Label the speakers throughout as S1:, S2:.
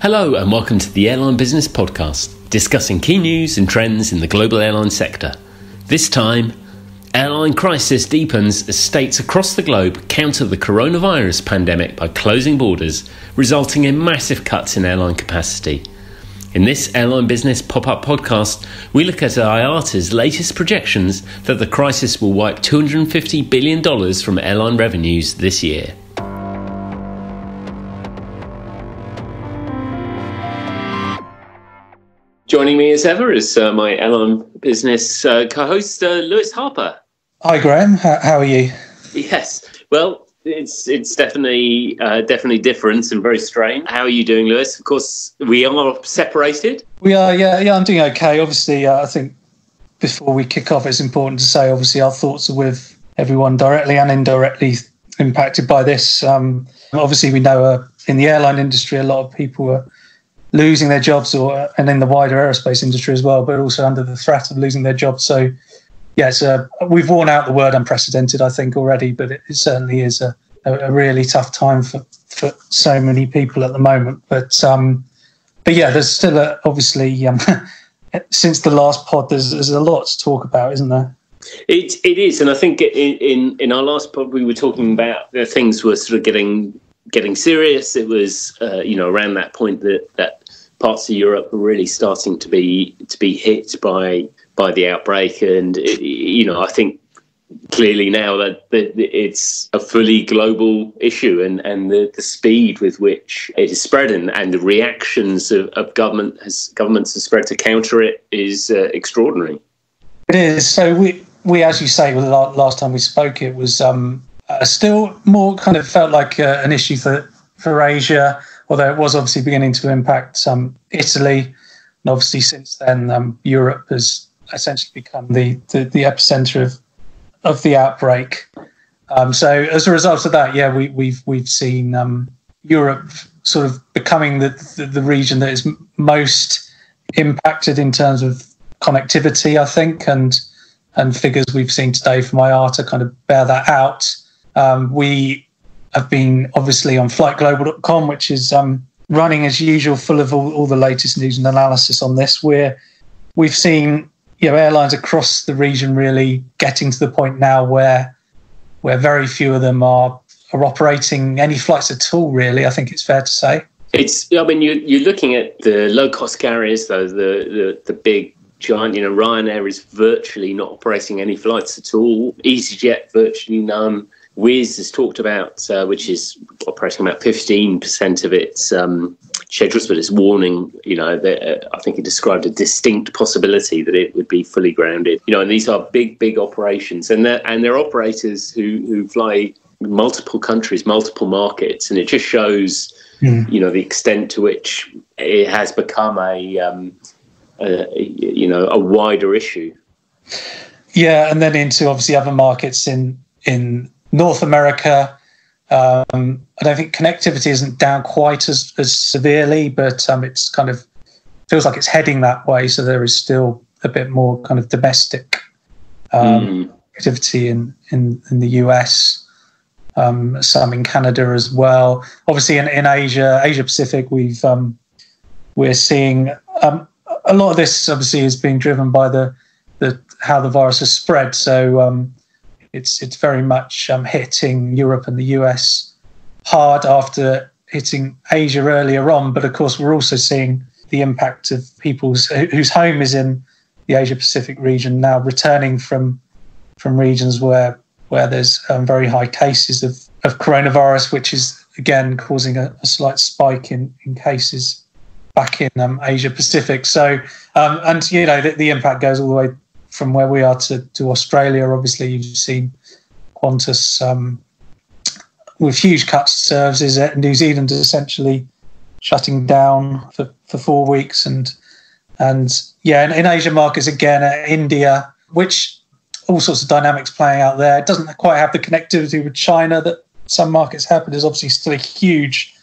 S1: Hello, and welcome to the Airline Business Podcast, discussing key news and trends in the global airline sector. This time, airline crisis deepens as states across the globe counter the coronavirus pandemic by closing borders, resulting in massive cuts in airline capacity. In this Airline Business pop up podcast, we look at IATA's latest projections that the crisis will wipe $250 billion from airline revenues this year. Joining me as ever is uh, my Airline Business uh, co host, uh, Lewis Harper.
S2: Hi, Graham. How, how, are you?
S1: Yes. Well, it's it's definitely uh, definitely different and very strange. How are you doing, Lewis? Of course, we are separated.
S2: We are. Yeah, yeah. I'm doing okay. Obviously, uh, I think before we kick off, it's important to say, obviously, our thoughts are with everyone directly and indirectly impacted by this. Um, obviously, we know uh, in the airline industry, a lot of people are losing their jobs or and in the wider aerospace industry as well, but also under the threat of losing their jobs. So yes, uh, we've worn out the word unprecedented, I think already, but it, it certainly is a, a, really tough time for, for so many people at the moment. But um, but yeah, there's still a, obviously um, since the last pod, there's, there's a lot to talk about, isn't there?
S1: It it is, and I think in in, in our last pod we were talking about the things were sort of getting getting serious. It was, uh, you know, around that point that that parts of Europe were really starting to be to be hit by by the outbreak, and it, you know, I think clearly now that, that it's a fully global issue, and and the, the speed with which it is spreading and, the reactions of, of government has governments have spread to counter it is uh, extraordinary.
S2: It is. So we we, as you say, last time we spoke, it was um, uh, still more kind of felt like uh, an issue for, for Asia, although it was obviously beginning to impact um, Italy. And obviously, since then, um, Europe has essentially become the, the, the epicenter of, of the outbreak. Um, so, as a result of that, yeah, we, we've we've seen um, Europe sort of becoming the, the, the region that is most impacted in terms of connectivity, I think, and and figures we've seen today from IATA kind of bear that out. Um, we have been obviously on flightglobal.com, which is um, running as usual, full of all, all, the latest news and analysis on this. Where we've seen you know airlines across the region really getting to the point now where where very few of them are are operating any flights at all. Really, I think it's fair to say.
S1: It's. I mean, you, you're looking at the low cost carriers, though the, the the big giant. You know, Ryanair is virtually not operating any flights at all. EasyJet virtually none. Wizz has talked about, uh, which is operating about 15% of its um, schedules, but it's warning, you know, that, uh, I think it described a distinct possibility that it would be fully grounded. You know, and these are big, big operations, and they're, and they're operators who, who fly multiple countries, multiple markets, and it just shows, mm. you know, the extent to which it has become a, um, a, you know, a wider issue.
S2: Yeah, and then into obviously other markets in in North America, um, I don't think connectivity isn't down quite as, as severely, but um, it's kind of feels like it's heading that way. So there is still a bit more kind of domestic um, mm. activity in, in, in the US, um, some in Canada as well. Obviously, in, in Asia, Asia Pacific, we've um, we're seeing um, a lot of this. Obviously, is being driven by the the how the virus has spread. So it's it's very much um, hitting Europe and the US hard after hitting Asia earlier on. But of course, we're also seeing the impact of people whose home is in the Asia Pacific region now returning from from regions where where there's um, very high cases of, of coronavirus, which is again causing a, a slight spike in, in cases back in um, Asia Pacific. So, um, and you know, the, the, impact goes all the way from where we are to, to Australia. Obviously, you've seen Qantas um, with huge cuts to services. New Zealand is essentially shutting down for, for four weeks, and and yeah, in, in Asian markets again, uh, India, which all sorts of dynamics playing out there. It doesn't quite have the connectivity with China that some markets have, but there's obviously still a huge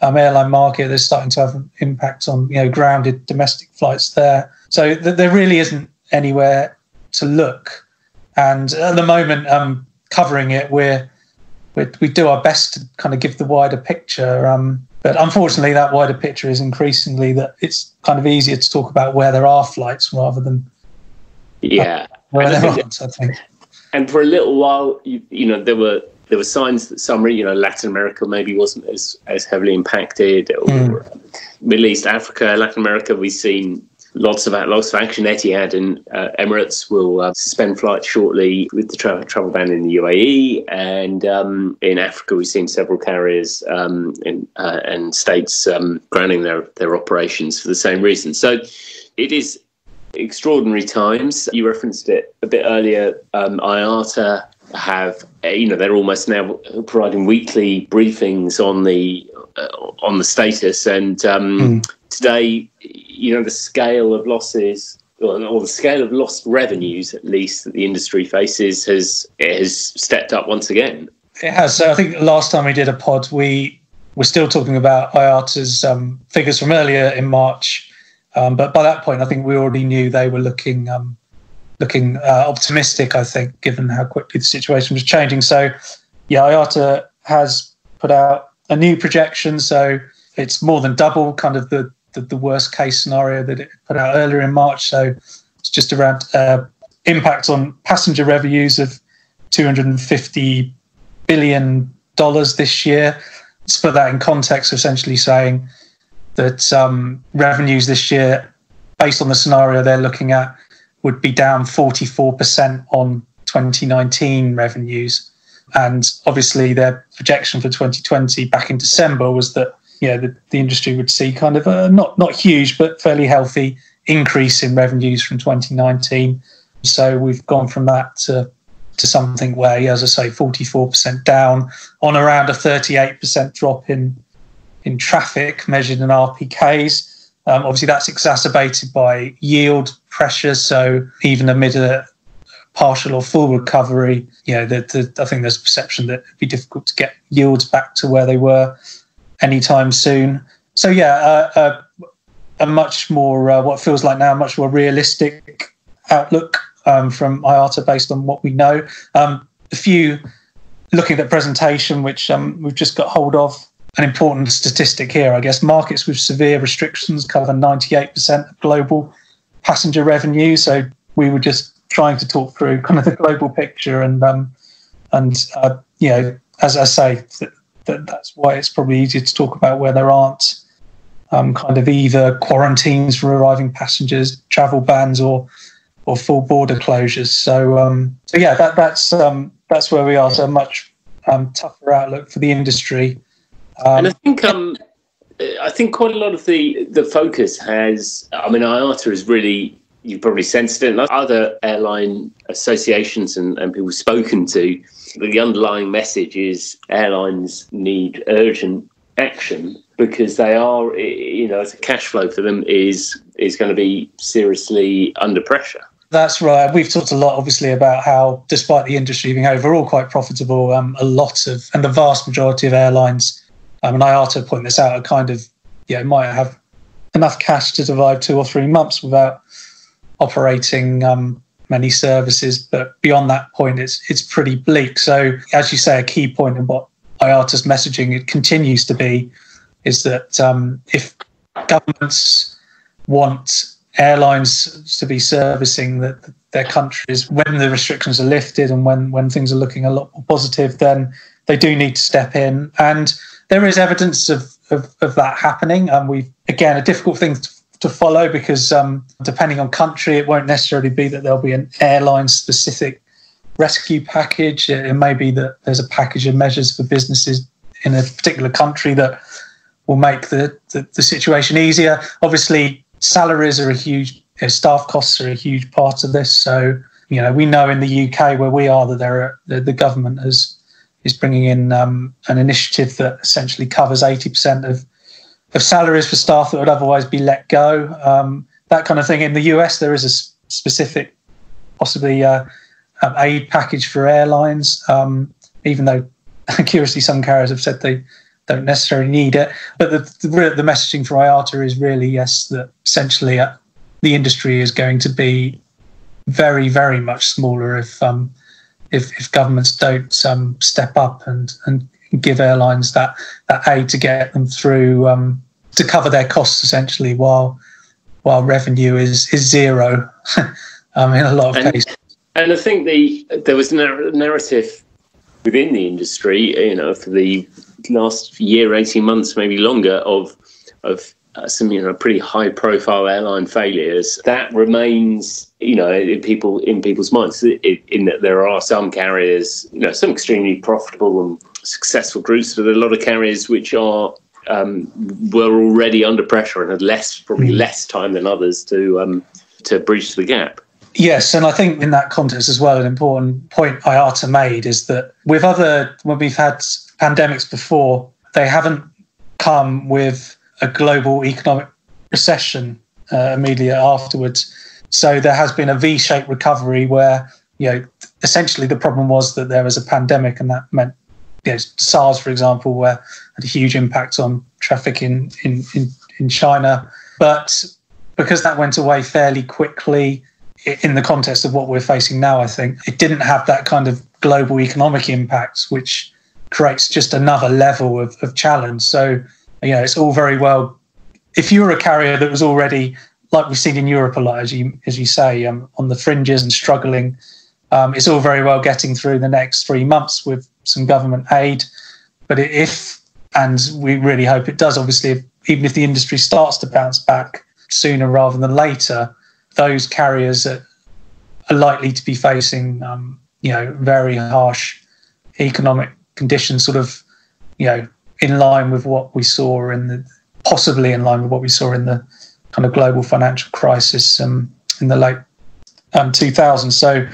S2: um, airline market that's starting to have impacts on you know grounded domestic flights there. So th- there really isn't anywhere to look. And at the moment, um, covering it, we're, we're, we do our best to kind of give the wider picture. Um, But unfortunately, that wider picture is increasingly that it's kind of easier to talk about where there are flights rather than
S1: yeah
S2: where there aren't. I think.
S1: And for a little while, you, you know, there were there were signs that some, you know, Latin America maybe wasn't as, as heavily impacted, or mm. Middle East, Africa, Latin America, we've seen lots of lots of action. Etihad and uh, Emirates will uh, suspend flights shortly with the travel, travel ban in the UAE, and um, in Africa we've seen several carriers um, in, uh, and states um, grounding their their operations for the same reason. So it is extraordinary times. You referenced it a bit earlier. Um, IATA have eh, you know they're almost now providing weekly briefings on the uh, on the status and um, mm. Today you know the scale of losses or, the scale of lost revenues at least that the industry faces has has stepped up once again
S2: it has so i think last time we did a pod we were still talking about iata's um, figures from earlier in march um, but by that point i think we already knew they were looking um, looking uh, optimistic, I think, given how quickly the situation was changing. So, yeah, IATA has put out a new projection. So it's more than double kind of the, the, the worst case scenario that it put out earlier in March. So it's just around uh, impact on passenger revenues of 250 billion dollars this year. To put that in context, essentially saying that um, revenues this year, based on the scenario they're looking at, would be down 44% on 2019 revenues. And obviously, their projection for 2020 back in December was that you know, the, the industry would see kind of a not not huge but fairly healthy increase in revenues from 2019. So we've gone from that to to something where, as I say, 44% down on around a 38% drop in in traffic measured in RPKs. Um, obviously, that's exacerbated by yield pressure. So even amid a partial or full recovery, you know, the, the, I think there's a perception that it'd be difficult to get yields back to where they were anytime soon. So yeah, uh, uh, a much more uh, what feels like now a much more realistic outlook um, from IATA based on what we know. Um, a few looking at the presentation, which um, we've just got hold of an important statistic here, I guess. Markets with severe restrictions cover 98% of global passenger revenue. So we were just trying to talk through kind of the global picture, and um, and uh, you know, as I say, that, that's why it's probably easier to talk about where there aren't um, kind of either quarantines for arriving passengers, travel bans, or or full border closures. So um, so yeah, that that's um, that's where we are. So much um, tougher outlook for the industry.
S1: Um, and I think um, I think quite a lot of the the focus has. I mean, IATA is really you've probably sensed it. And other airline associations and, and people spoken to, the underlying message is airlines need urgent action because they are, you know, as a cash flow for them is is going to be seriously under pressure.
S2: That's right. We've talked a lot, obviously, about how, despite the industry being overall quite profitable, um, a lot of and the vast majority of airlines um, and IATA point this out, are kind of, yeah, might have enough cash to survive two or three months without operating um, many services. But beyond that point, it's it's pretty bleak. So, as you say, a key point in what IATA's messaging it continues to be is that um, if governments want airlines to be servicing the, their countries when the restrictions are lifted and when when things are looking a lot more positive, then they do need to step in and there is evidence of, of, of that happening. And we, again, a difficult thing to, to follow because um, depending on country, it won't necessarily be that there'll be an airline specific rescue package. It, it may be that there's a package of measures for businesses in a particular country that will make the, the, the situation easier. Obviously, salaries are a huge, know, staff costs are a huge part of this. So, you know, we know in the UK where we are that there are, the, the government has is bringing in um, an initiative that essentially covers 80% of, of salaries for staff that would otherwise be let go. Um, that kind of thing. In the US, there is a specific, possibly uh, um, aid package for airlines, um, even though curiously some carriers have said they don't necessarily need it. But the, the, the messaging for IATA is really yes, that essentially uh, the industry is going to be very, very much smaller if um, if, if governments don't um, step up and, and give airlines that that aid to get them through um, to cover their costs essentially, while while revenue is is zero. um, in a lot of
S1: and,
S2: cases.
S1: And I think the there was a narrative within the industry, you know, for the last year, eighteen months, maybe longer, of of uh, some you know pretty high profile airline failures that remains you know in people in people's minds in that there are some carriers you know some extremely profitable and successful groups but a lot of carriers which are um, were already under pressure and had less probably mm. less time than others to um, to bridge the gap
S2: Yes, and I think in that context as well, an important point IATA made is that with other, when we've had pandemics before, they haven't come with a global economic recession uh, immediately afterwards. So there has been a V-shaped recovery where you know essentially the problem was that there was a pandemic and that meant you know, SARS, for example, where had a huge impact on traffic in, in, in, in China. But because that went away fairly quickly in the context of what we're facing now, I think it didn't have that kind of global economic impact, which creates just another level of, of challenge. So you know, it's all very well. If you're a carrier that was already, like we've seen in Europe a lot, as you as you say, um, on the fringes and struggling, um, it's all very well getting through the next three months with some government aid. But if, and we really hope it does, obviously, even if the industry starts to bounce back sooner rather than later, those carriers are, are likely to be facing, um, you know, very harsh economic conditions, sort of, you know, in line with what we saw in the possibly in line with what we saw in the kind of global financial crisis um, in the late um, 2000s. So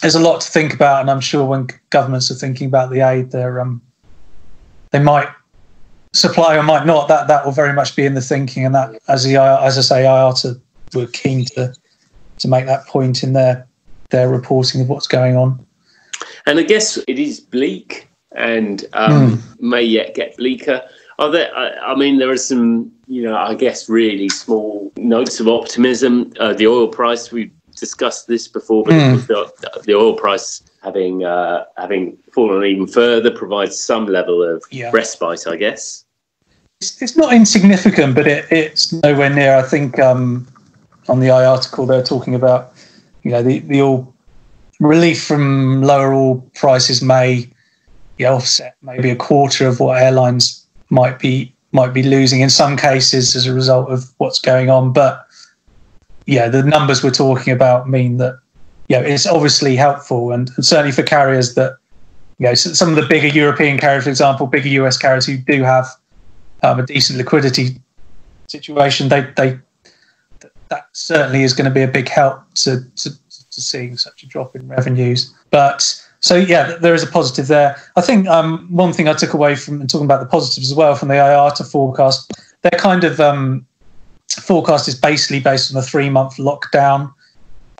S2: there's a lot to think about, and I'm sure when governments are thinking about the aid, they're um, they might supply or might not. That that will very much be in the thinking, and that as the as I say, IATA were keen to to make that point in their their reporting of what's going on.
S1: And I guess it is bleak and um, mm. may yet get bleaker. Are there? I, I, mean, there are some, you know, I guess really small notes of optimism. Uh, the oil price, we discussed this before, but mm. the, the, oil price having uh, having fallen even further provides some level of yeah. respite, I guess.
S2: It's, it's not insignificant, but it, it's nowhere near. I think um, on the I article they're talking about, you know, the the oil relief from lower oil prices may you offset maybe a quarter of what airlines might be might be losing in some cases as a result of what's going on. But yeah, the numbers we're talking about mean that yeah, it's obviously helpful, and, and certainly for carriers that you know some of the bigger European carriers, for example, bigger US carriers who do have um, a decent liquidity situation, they they that certainly is going to be a big help to, to, to seeing such a drop in revenues. But so yeah, there is a positive there. I think um, one thing I took away from and talking about the positives as well from the IATA forecast, their kind of um, forecast is basically based on a three month lockdown,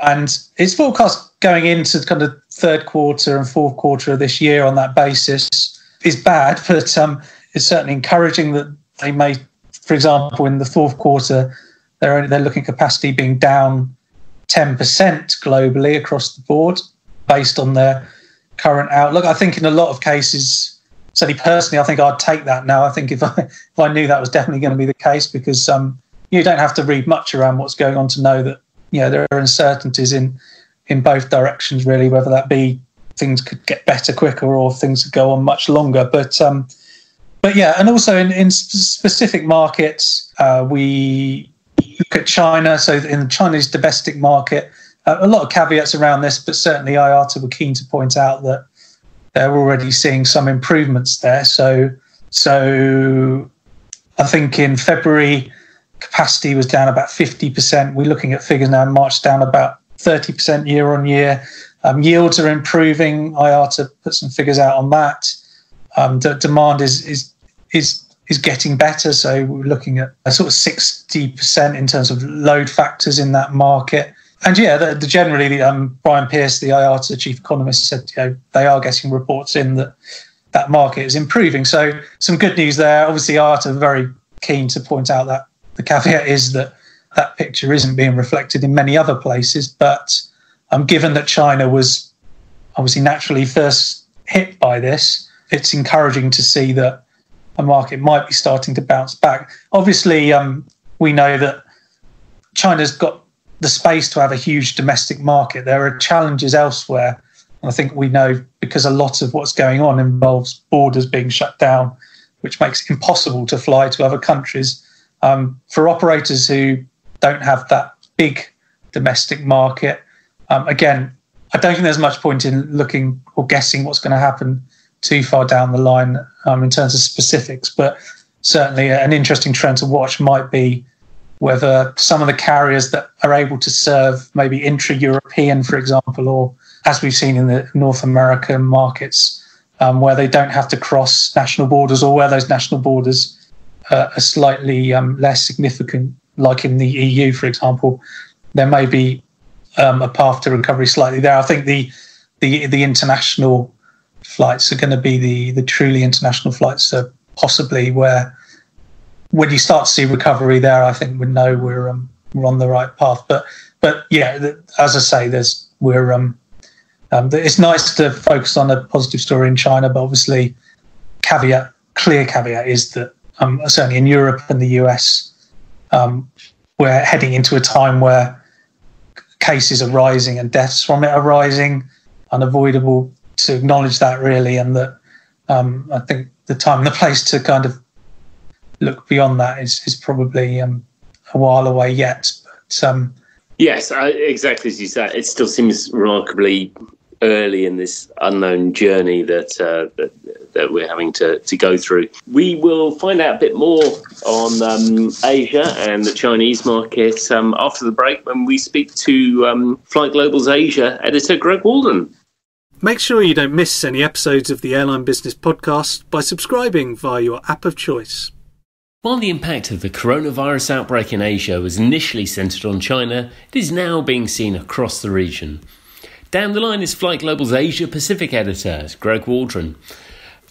S2: and it's forecast going into kind of third quarter and fourth quarter of this year on that basis is bad, but um, it's certainly encouraging that they may, for example, in the fourth quarter, they're only, they're looking capacity being down 10% globally across the board based on their current outlook. I think in a lot of cases, certainly personally, I think I'd take that now. I think if I if I knew that was definitely going to be the case, because um, you don't have to read much around what's going on to know that you know there are uncertainties in in both directions, really, whether that be things could get better quicker or things could go on much longer. But um, but yeah, and also in, in specific markets, uh, we look at China. So in the Chinese domestic market, a lot of caveats around this, but certainly IATA were keen to point out that they're already seeing some improvements there. So, so I think in February, capacity was down about 50%. We're looking at figures now in March down about 30% year on year. Um, yields are improving. IATA put some figures out on that. Um, d- demand is is is is getting better. So we're looking at a sort of 60% in terms of load factors in that market and yeah, the, the generally, um, Brian Pearce, the IATA chief economist, said you know they are getting reports in that that market is improving. So some good news there. Obviously, IATA very keen to point out that the caveat is that that picture isn't being reflected in many other places. But um, given that China was obviously naturally first hit by this, it's encouraging to see that a market might be starting to bounce back. Obviously, um, we know that China's got the space to have a huge domestic market. There are challenges elsewhere. And I think we know because a lot of what's going on involves borders being shut down, which makes it impossible to fly to other countries. Um, for operators who don't have that big domestic market, um, again, I don't think there's much point in looking or guessing what's going to happen too far down the line um, in terms of specifics. But certainly, an interesting trend to watch might be whether some of the carriers that are able to serve maybe intra-European, for example, or as we've seen in the North American markets, um, where they don't have to cross national borders, or where those national borders uh, are slightly um, less significant, like in the EU, for example, there may be um, a path to recovery slightly there. I think the the the international flights are going to be the the truly international flights are possibly where when you start to see recovery there, I think we know we're um, we're on the right path. But but yeah, as I say, there's we're um, um, it's nice to focus on a positive story in China, but obviously, caveat clear caveat is that um, certainly in Europe and the US, um, we're heading into a time where cases are rising and deaths from it are rising. Unavoidable to acknowledge that really, and that um, I think the time and the place to kind of look beyond that is is probably um, a while away yet. But um,
S1: yes, I, exactly as you said, it still seems remarkably early in this unknown journey that, uh, that that, we're having to, to go through. We will find out a bit more on um, Asia and the Chinese market um, after the break when we speak to um, Flight Global's Asia editor Greg Waldron.
S3: Make sure you don't miss any episodes of the Airline Business Podcast by subscribing via your app of choice.
S1: While the impact of the coronavirus outbreak in Asia was initially centred on China, it is now being seen across the region. Down the line is Flight Global's Asia Pacific editor, Greg Waldron.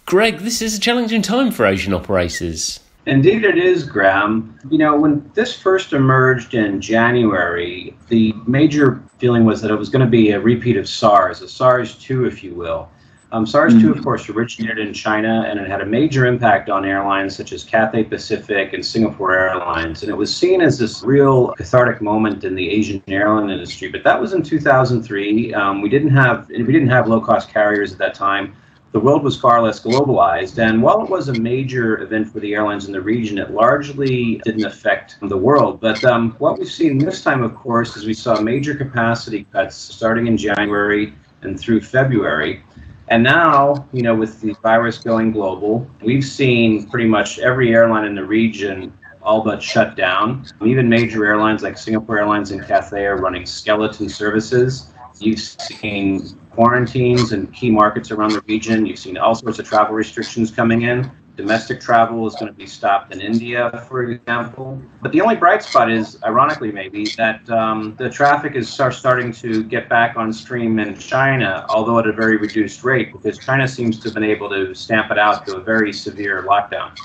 S1: Greg, this is a challenging time for Asian operators.
S4: Indeed, it is, Graham. You know, when this first emerged in January, the major feeling was that it was going to be a repeat of SARS, a SARS 2, if you will. Um, SARS 2, mm-hmm. of course, originated in China and it had a major impact on airlines such as Cathay Pacific and Singapore Airlines. And it was seen as this real cathartic moment in the Asian airline industry. But that was in 2003. Um, we didn't have we didn't have low cost carriers at that time. The world was far less globalized. And while it was a major event for the airlines in the region, it largely didn't affect the world. But um, what we've seen this time, of course, is we saw major capacity cuts starting in January and through February. And now, you know, with the virus going global, we've seen pretty much every airline in the region all but shut down. Even major airlines like Singapore Airlines and Cathay are running skeleton services. You've seen quarantines in key markets around the region. You've seen all sorts of travel restrictions coming in. Domestic travel is going to be stopped in India, for example. But the only bright spot is, ironically, maybe, that um, the traffic is start starting to get back on stream in China, although at a very reduced rate, because China seems to have been able to stamp it out to a very severe lockdown.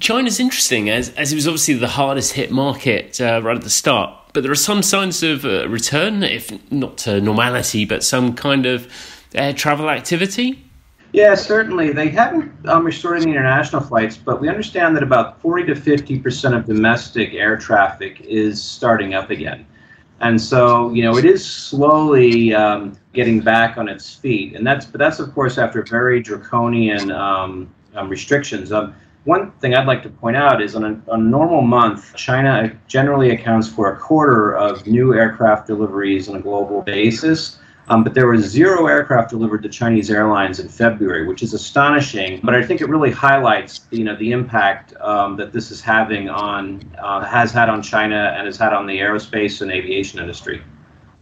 S1: China's interesting, as, as it was obviously the hardest hit market uh, right at the start. But there are some signs of uh, return, if not to normality, but some kind of air travel activity.
S4: Yeah, certainly. They haven't um, restored any international flights, but we understand that about 40 to 50 percent of domestic air traffic is starting up again. And so, you know, it is slowly um, getting back on its feet, and that's but that's of course after very draconian um, um restrictions. Um, one thing I'd like to point out is on a, on a normal month, China generally accounts for a quarter of new aircraft deliveries on a global basis. Um, but there were zero aircraft delivered to Chinese airlines in February, which is astonishing. But I think it really highlights, you know, the impact um, that this is having on, uh, has had on China and has had on the aerospace and aviation industry.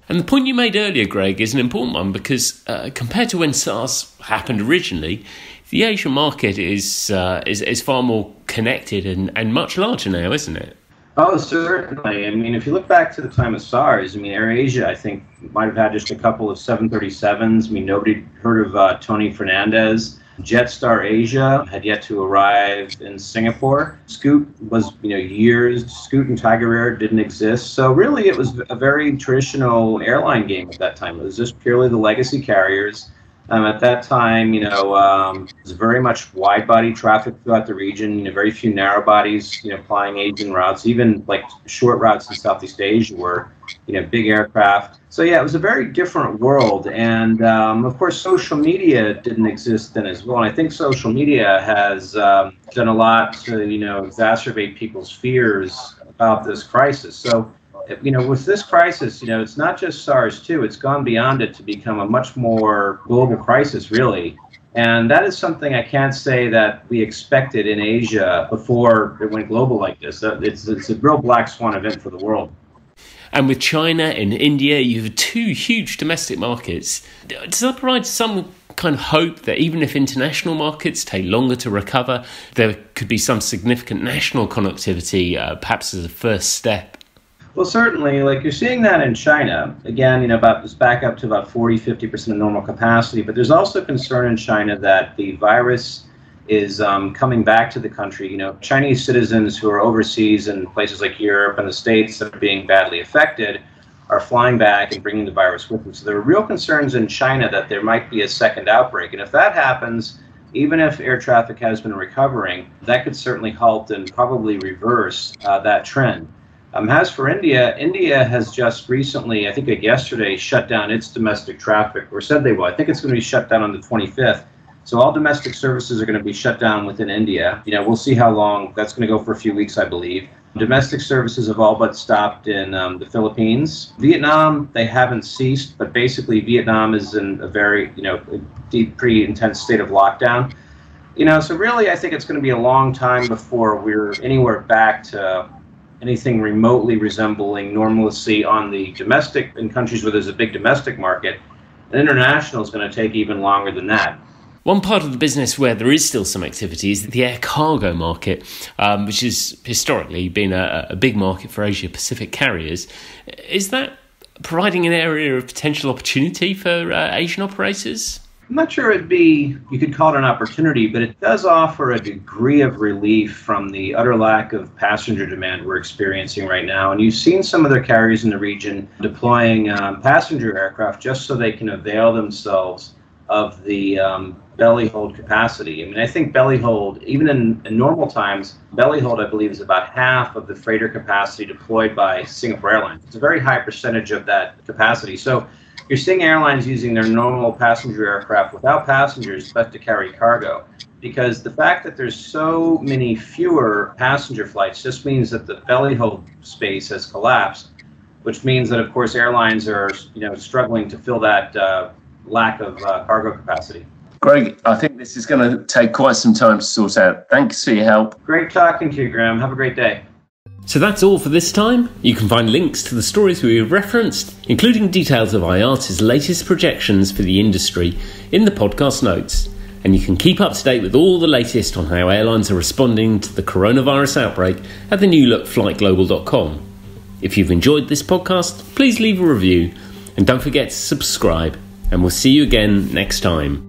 S1: And the point you made earlier, Greg, is an important one because uh, compared to when SARS happened originally, the Asian market is uh, is, is far more connected and, and much larger now, isn't it?
S4: Oh, certainly. I mean, if you look back to the time of SARS, I mean, AirAsia, I think, might have had just a couple of 737s. I mean, nobody heard of uh, Tony Fernandes. Jetstar Asia had yet to arrive in Singapore. Scoot was, you know, years. Scoot and Tiger Air didn't exist. So really, it was a very traditional airline game at that time. It was just purely the legacy carriers Um, at that time, you know, um, was very much wide body traffic throughout the region. You know, very few narrow bodies, you know, flying Asian routes. Even like short routes in Southeast Asia were, you know, big aircraft. So yeah, it was a very different world. And um, of course, social media didn't exist then as well. And I think social media has um, done a lot to, you know, exacerbate people's fears about this crisis. So you know, with this crisis, you know, it's not just SARS-2, it's gone beyond it to become a much more global crisis, really. And that is something I can't say that we expected in Asia before it went global like this. It's, it's a real black swan event for the world.
S1: And with China and India, you have two huge domestic markets. Does that provide some kind of hope that even if international markets take longer to recover, there could be some significant national connectivity, uh, perhaps as a first step
S4: well, certainly, like you're seeing that in China. Again, you know, about it's back up to about 40, 50% of normal capacity. But there's also concern in China that the virus is um, coming back to the country. You know, Chinese citizens who are overseas in places like Europe and the States that are being badly affected are flying back and bringing the virus with them. So there are real concerns in China that there might be a second outbreak. And if that happens, even if air traffic has been recovering, that could certainly halt and probably reverse uh, that trend. Um, as for India, India has just recently, I think like yesterday, shut down its domestic traffic, or said they will. I think it's going to be shut down on the 25th. So all domestic services are going to be shut down within India. You know, we'll see how long. That's going to go for a few weeks, I believe. Domestic services have all but stopped in um, the Philippines. Vietnam, they haven't ceased, but basically Vietnam is in a very, you know, deep, pretty intense state of lockdown. You know, so really, I think it's going to be a long time before we're anywhere back to anything remotely resembling normalcy on the domestic in countries where there's a big domestic market. And international is going to take even longer than that.
S1: One part of the business where there is still some activity is the air cargo market, um, which has historically been a, a big market for Asia Pacific carriers. Is that providing an area of potential opportunity for uh, Asian operators?
S4: I'm not sure it'd be, you could call it an opportunity, but it does offer a degree of relief from the utter lack of passenger demand we're experiencing right now. And you've seen some other carriers in the region deploying um, passenger aircraft just so they can avail themselves of the um, belly hold capacity. I mean, I think belly hold, even in, in, normal times, belly hold, I believe, is about half of the freighter capacity deployed by Singapore Airlines. It's a very high percentage of that capacity. So you're seeing airlines using their normal passenger aircraft without passengers but to carry cargo. Because the fact that there's so many fewer passenger flights just means that the belly hold space has collapsed, which means that, of course, airlines are you know struggling to fill that uh, lack of uh, cargo capacity.
S1: Greg, I think this is going to take quite some time to sort out. Thanks for your help.
S4: Great talking to you, Graham. Have a great day.
S1: So that's all for this time. You can find links to the stories we have referenced, including details of IATA's latest projections for the industry, in the podcast notes. And you can keep up to date with all the latest on how airlines are responding to the coronavirus outbreak at the new look flightglobal.com. If you've enjoyed this podcast, please leave a review and don't forget to subscribe. And we'll see you again next time.